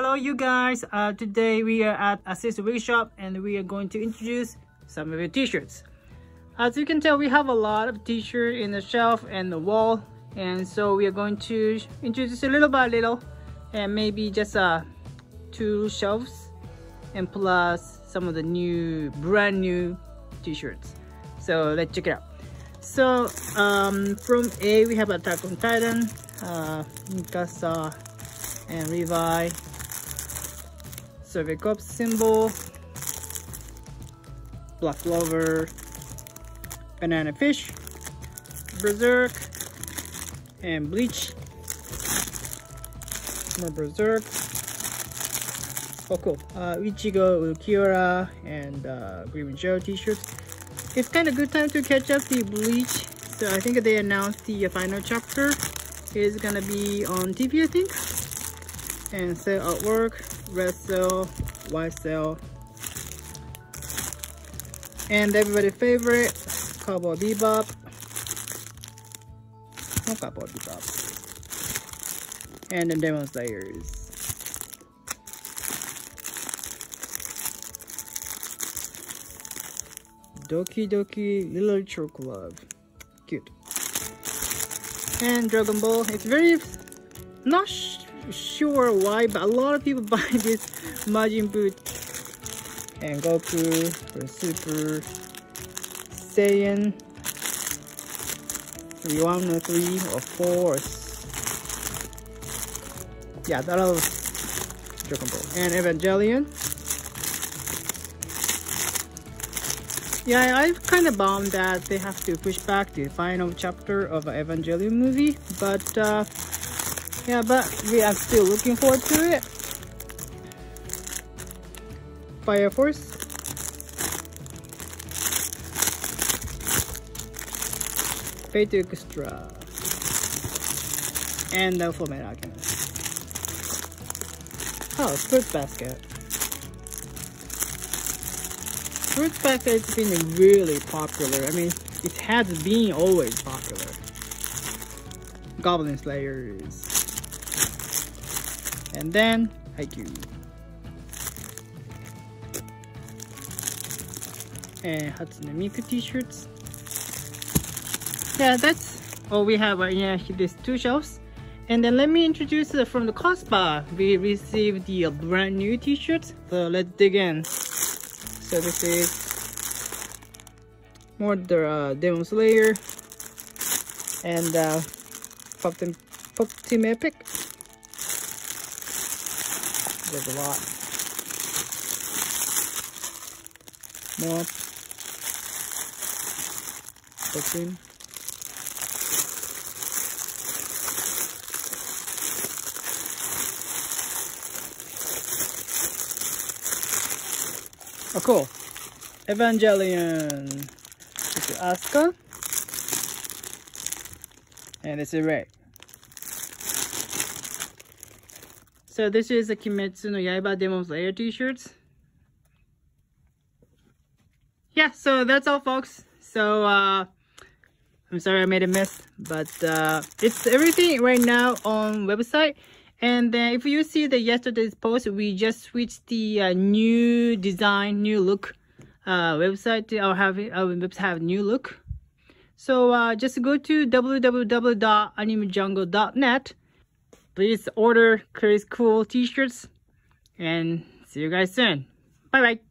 Hello you guys, uh, today we are at Accessory Shop and we are going to introduce some of the t-shirts. As you can tell, we have a lot of t-shirts in the shelf and the wall and so we are going to introduce a little by little and maybe just uh, two shelves and plus some of the new, brand new t-shirts. So let's check it out. So um, from A we have Attack on Titan, uh, Mikasa and Levi Survey Corps symbol, Black Clover, Banana Fish, Berserk, and Bleach. More Berserk. Oh cool. Uh, Ichigo, Ulquiorra, and uh, Grimmjow t-shirts. It's kind of good time to catch up the Bleach. So I think they announced the final chapter is gonna be on TV I think. And so artwork, red cell, white cell, and everybody's favorite, Cowboy Bebop. No Cowboy Bebop. And the Demon Slayers. Doki Doki Literature Club. Cute. And Dragon Ball. It's very not sure why, but a lot of people buy this Majin Buu and Goku for Super Saiyan 3, 1 or 3 or 4 yeah, that was Dragon Ball. And Evangelion. Yeah, I'm kind of bummed that they have to push back the final chapter of Evangelion movie, but uh, yeah, but we are still looking forward to it. Fire Force. Fate Extra. And the Fullmetal Alchemist. Oh, Fruit Basket. Fruit Basket has been really popular. I mean, it has been always popular. Goblin Slayers. And then Haikyuu. And Hatsune Miku t-shirts. Yeah, that's all we have right here. These two shelves. And then let me introduce uh, from the Cospa. We received the uh, brand new t-shirts. So let's dig in. So this is more the uh, Demon Slayer and uh, Pop Team Epic. There's a lot. More. Protein. Oh, cool. Evangelion. This is Asuka. And this is Rei. So this is the Kimetsu no Yaiba Demon Slayer t-shirts. Yeah, so that's all folks. So uh I'm sorry I made a mess, but uh it's everything right now on website. And then if you see the yesterday's post, we just switched the uh, new design, new look uh, website. I'll have our website have new look. So uh, just go to www.animejungle.net please order Chris Cool t-shirts and see you guys soon. Bye bye.